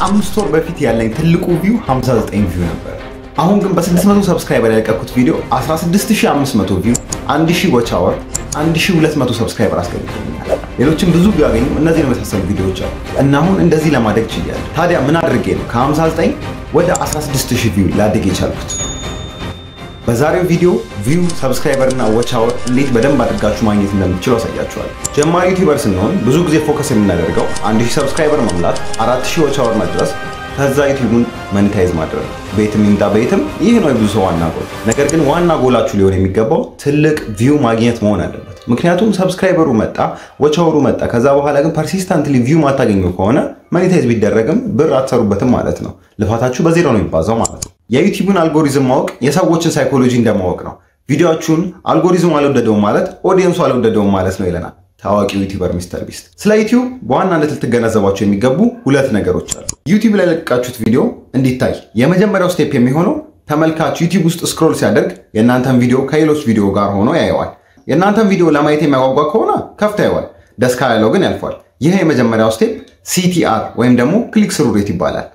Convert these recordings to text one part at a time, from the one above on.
ከአምስት ወር በፊት ያለኝ ትልቁ view 59 view ነበር። አሁን ግን በ600 subscriber የለቀኩት ቪዲዮ 16500 view፣ 1000 watch hour፣ 1200 subscriber አስገብቶኛል። ሌሎችም ብዙ ቢያገኙ እነዚህን የመሳሰሉ ቪዲዮዎች አሉ እና አሁን እንደዚህ ለማደግ ችያለሁ። ታዲያ ምን አድርጌ ነው ከ59 ወደ 16000 view ላድግ የቻልኩት? በዛሬው ቪዲዮ view፣ subscriber እና watch hour እንዴት በደንብ አድርጋችሁ ማግኘት እንደምትችሉ አሳያችኋል። ጀማሪ YouTuber ስንሆን ብዙ ጊዜ focus የምናደርገው 1000 subscriber መሙላት፣ 4000 watch hour መድረስ ከዛ ዩቲዩቡን monetize ማድረግ ቤትም ይምጣ ቤትም ይህ ነው የብዙ ሰው ዋና ጎል። ነገር ግን ዋና ጎላችሁ ሊሆን የሚገባው ትልቅ view ማግኘት መሆን አለበት። ምክንያቱም subscriber ኡ መጣ፣ watch hour ኡ መጣ፣ ከዛ በኋላ ግን persistently view ማታገኙ ከሆነ monetize ቢደረግም ብር አትሰሩበትም ማለት ነው። ልፋታችሁ በዜሮ ነው የሚባዛው ማለት ነው። የዩቲዩብን አልጎሪዝም ማወቅ የሰዎችን ሳይኮሎጂ እንደማወቅ ነው። ቪዲዮችሁን አልጎሪዝም አልወደደውም ማለት audience ኡ አልወደደውም ማለት ነው ይለናል ታዋቂው YouTuber ሚስተር ቢስት። ስለ ዩቲዩብ በዋናነት ልትገነዘቧቸው የሚገቡ ሁለት ነገሮች አሉ። ዩቲዩብ ላይ ለቀቃችሁት ቪዲዮ እንዲታይ የመጀመሪያው step የሚሆነው ተመልካች ዩቲዩብ ውስጥ scroll ሲያደርግ የእናንተን ቪዲዮ ከሌሎች ቪዲዮ ጋር ሆኖ ያየዋል። የእናንተን ቪዲዮ ለማየት የሚያጓጓ ከሆነ ከፍታ ያየዋል፣ ደስ ካላለው ግን ያልፏል። ይህ የመጀመሪያው step CTR ወይም ደግሞ click through rate ይባላል።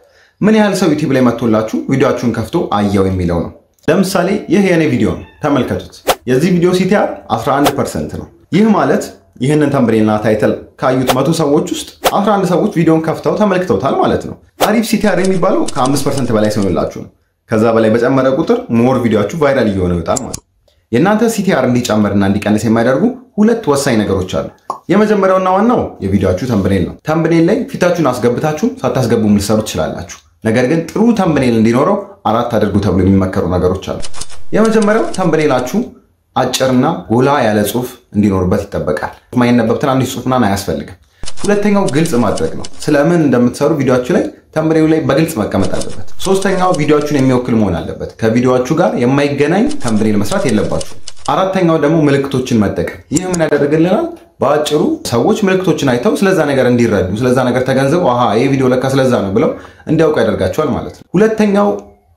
ምን ያህል ሰው ዩቲዩብ ላይ መጥቶላችሁ ቪዲዮችሁን ከፍቶ አየው የሚለው ነው። ለምሳሌ ይህ የእኔ ቪዲዮ ነው፣ ተመልከቱት። የዚህ ቪዲዮ CTR 11 percent ነው። ይህ ማለት ይህንን thumbnail ና title ካዩት መቶ ሰዎች ውስጥ 11 ሰዎች ቪዲዮን ከፍተው ተመልክተውታል ማለት ነው። አሪፍ CTR የሚባለው ከ5 percent በላይ ሲሆንላችሁ ነው። ከዛ በላይ በጨመረ ቁጥር more ቪዲዮችሁ viral እየሆነ ይወጣል ማለት ነው። የእናንተ CTR እንዲጨምርና እንዲቀንስ የሚያደርጉ ሁለት ወሳኝ ነገሮች አሉ። የመጀመሪያውና ዋናው የቪዲዮችሁ thumbnail ነው። thumbnail ላይ ፊታችሁን አስገብታችሁ ሳታስገቡም ልትሰሩ ትችላላችሁ። ነገር ግን ጥሩ thumbnail እንዲኖረው አራት አድርጉ ተብሎ የሚመከሩ ነገሮች አሉ። የመጀመሪያው ተምብኔላችሁ አጭርና ጎላ ያለ ጽሁፍ እንዲኖርበት ይጠበቃል። ማይነበብ ትናንሽ ጽሁፍ ምናምን አያስፈልግም። ሁለተኛው ግልጽ ማድረግ ነው። ስለምን እንደምትሰሩ ቪዲዮችሁ ላይ ተምብኔሉ ላይ በግልጽ መቀመጥ አለበት። ሶስተኛው ቪዲዮችሁን የሚወክል መሆን አለበት። ከቪዲዮችሁ ጋር የማይገናኝ ተምብኔል መስራት የለባችሁ። አራተኛው ደግሞ ምልክቶችን መጠቀም። ይህ ምን ያደርግልናል? በአጭሩ ሰዎች ምልክቶችን አይተው ስለዛ ነገር እንዲረዱ፣ ስለዛ ነገር ተገንዝበው አሃ ይህ ቪዲዮ ለካ ስለዛ ነው ብለው እንዲያውቁ ያደርጋቸዋል ማለት ነው። ሁለተኛው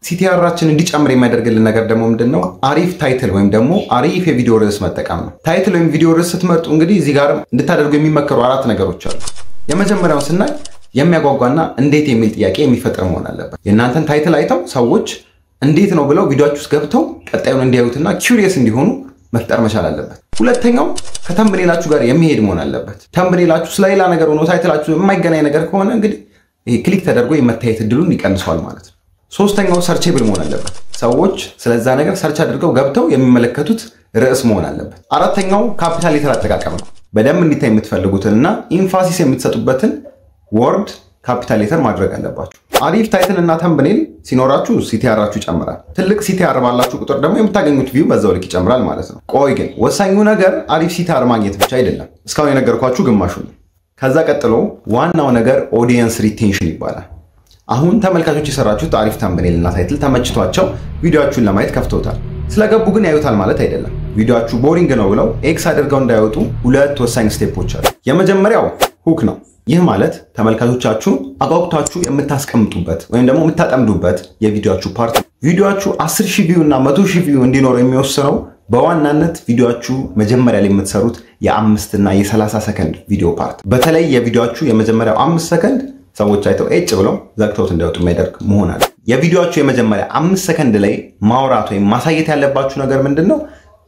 CTR ኣችን እንዲጨምር የሚያደርግልን ነገር ደግሞ ምንድን ነው? አሪፍ title ወይም ደግሞ አሪፍ የቪዲዮ ርዕስ መጠቀም ነው። title ወይም ቪዲዮ ርዕስ ስትመርጡ እንግዲህ እዚህ ጋር እንድታደርጉ የሚመከሩ አራት ነገሮች አሉ። የመጀመሪያውን ስናይ የሚያጓጓና እንዴት የሚል ጥያቄ የሚፈጥር መሆን አለበት። የእናንተን title አይተው ሰዎች እንዴት ነው ብለው ቪዲዮችሁ ውስጥ ገብተው ቀጣዩን እንዲያዩትና curious እንዲሆኑ መፍጠር መቻል አለበት። ሁለተኛው ከ thumbnail ኣችሁ ጋር የሚሄድ መሆን አለበት። thumbnail ኣችሁ ስለሌላ ነገር ሆኖ title ኣችሁ የማይገናኝ ነገር ከሆነ እንግዲህ ይሄ click ተደርጎ የመታየት እድሉን ይቀንሷል ማለት ነው። ሶስተኛው searchable መሆን አለበት። ሰዎች ስለዛ ነገር search አድርገው ገብተው የሚመለከቱት ርዕስ መሆን አለበት። አራተኛው capital letter አጠቃቀም ነው። በደንብ እንዲታይ የምትፈልጉትን እና emphasis የምትሰጡበትን word capital letter ማድረግ አለባችሁ። አሪፍ title እና thumbnail ሲኖራችሁ CTR ኣችሁ ይጨምራል። ትልቅ CTR ባላችሁ ቁጥር ደግሞ የምታገኙት view በዛው ልክ ይጨምራል ማለት ነው። ቆይ ግን ወሳኙ ነገር አሪፍ CTR ማግኘት ብቻ አይደለም። እስካሁን የነገርኳችሁ ግማሹ ነው። ከዛ ቀጥሎ ዋናው ነገር audience retention ይባላል። አሁን ተመልካቾች የሰራችሁት አሪፍ thumbnail እና title ተመችቷቸው ቪዲዮችሁን ለማየት ከፍተውታል። ስለገቡ ግን ያዩታል ማለት አይደለም። ቪዲዮችሁ boring ነው ብለው X አድርገው እንዳይወጡ ሁለት ወሳኝ step ኦች አሉ። የመጀመሪያው hook ነው። ይህ ማለት ተመልካቾቻችሁ አጓጉታችሁ የምታስቀምጡበት ወይም ደግሞ የምታጠምዱበት የቪዲዮችሁ part ቪዲዮችሁ 10 ሺህ view እና 100 ሺህ view እንዲኖረው የሚወስነው በዋናነት ቪዲዮችሁ መጀመሪያ ላይ የምትሰሩት የአምስት እና የ30 ሰከንድ ቪዲዮ part። በተለይ የቪዲዮችሁ የመጀመሪያው አምስት ሰከንድ ሰዎች አይተው ኤጭ ብለው ዘግተውት እንዲያወጡ የሚያደርግ መሆን አለ። የቪዲዮችሁ የመጀመሪያ አምስት ሰከንድ ላይ ማውራት ወይም ማሳየት ያለባችሁ ነገር ምንድን ነው?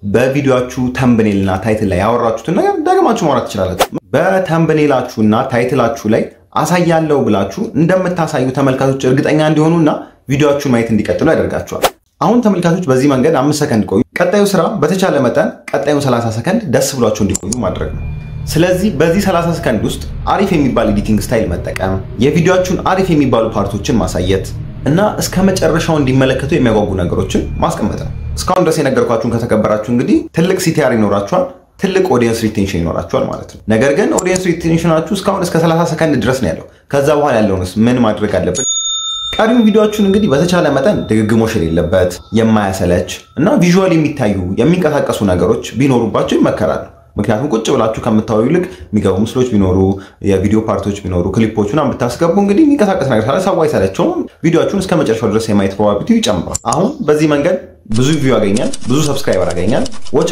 በቪዲዮችሁ thumbnail ና title ላይ ያወራችሁትን ነገር ደግማችሁ ማውራት ትችላላችሁ። በ thumbnail ኣችሁና title ኣችሁ ላይ አሳያለሁ ብላችሁ እንደምታሳዩ ተመልካቾች እርግጠኛ እንዲሆኑና ቪዲዮችሁን ማየት እንዲቀጥሉ ያደርጋችኋል። አሁን ተመልካቾች በዚህ መንገድ አምስት ሰከንድ ቆዩ። ቀጣዩ ስራ በተቻለ መጠን ቀጣዩን 30 ሰከንድ ደስ ብሏቸው እንዲቆዩ ማድረግ ነው። ስለዚህ በዚህ 30 ሰከንድ ውስጥ አሪፍ የሚባል editing style መጠቀም፣ የቪዲዮችሁን አሪፍ የሚባሉ part ኦችን ማሳየት እና እስከ መጨረሻው እንዲመለከቱ የሚያጓጉ ነገሮችን ማስቀመጥ ነው። እስካሁን ድረስ የነገርኳችሁን ከተገበራችሁ እንግዲህ ትልቅ CTR ይኖራችኋል፣ ትልቅ audience retention ይኖራችኋል ማለት ነው። ነገር ግን audience retention ኣችሁ እስካሁን እስከ 30 ሰከንድ ድረስ ነው ያለው። ከዛ በኋላ ያለውንስ ምን ማድረግ አለብን? ቀሪውን ቪዲዮዎቹን እንግዲህ በተቻለ መጠን ድግግሞሽ የሌለበት የማያሰለች እና visual የሚታዩ የሚንቀሳቀሱ ነገሮች ቢኖሩባቸው ይመከራሉ። ምክንያቱም ቁጭ ብላችሁ ከምታዩ ይልቅ የሚገቡ ምስሎች ቢኖሩ፣ የቪዲዮ part ኦች ቢኖሩ፣ ክሊፖች ምናምን ብታስገቡ እንግዲህ የሚንቀሳቀስ ነገር ካለ ሰው አይሰለቸውም። ቪዲዮችሁን እስከ መጨረሻው ድረስ የማየት probability ይጨምራል። አሁን በዚህ መንገድ ብዙ view ያገኛል፣ ብዙ subscriber ያገኛል። ዎች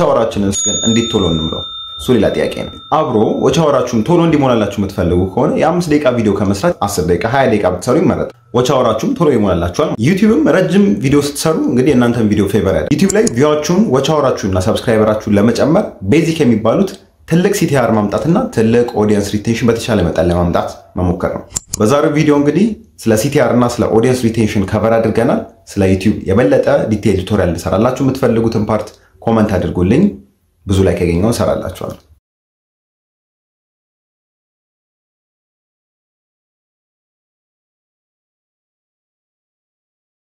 ግን እንዴት ቶሎ እንሙላው? እሱ ሌላ ጥያቄ ነው። አብሮ watch hour ኣችሁን ቶሎ እንዲሞላላችሁ የምትፈልጉ ከሆነ የአምስት ደቂቃ ቪዲዮ ከመስራት 10 ደቂቃ 20 ደቂቃ ብትሰሩ ይመረጣል። watch hour ኣችሁም ቶሎ ይሞላላችኋል። ዩቲዩብም ረጅም ቪዲዮ ስትሰሩ እንግዲህ የእናንተን ቪዲዮ favor ያለ ዩቲዩብ ላይ ቪዋችሁን ወቻወራችሁንና ሰብስክራይበራችሁን ለመጨመር basic የሚባሉት ትልቅ CTR ማምጣትና ትልቅ audience retention በተቻለ መጠን ለማምጣት መሞከር ነው። በዛሬው ቪዲዮ እንግዲህ ስለ CTR እና ስለ audience retention cover አድርገናል። ስለ ዩቲዩብ የበለጠ detail tutorial ልሰራላችሁ የምትፈልጉትን part comment አድርጉልኝ። ብዙ ላይ ካገኘው እሰራላችኋለሁ።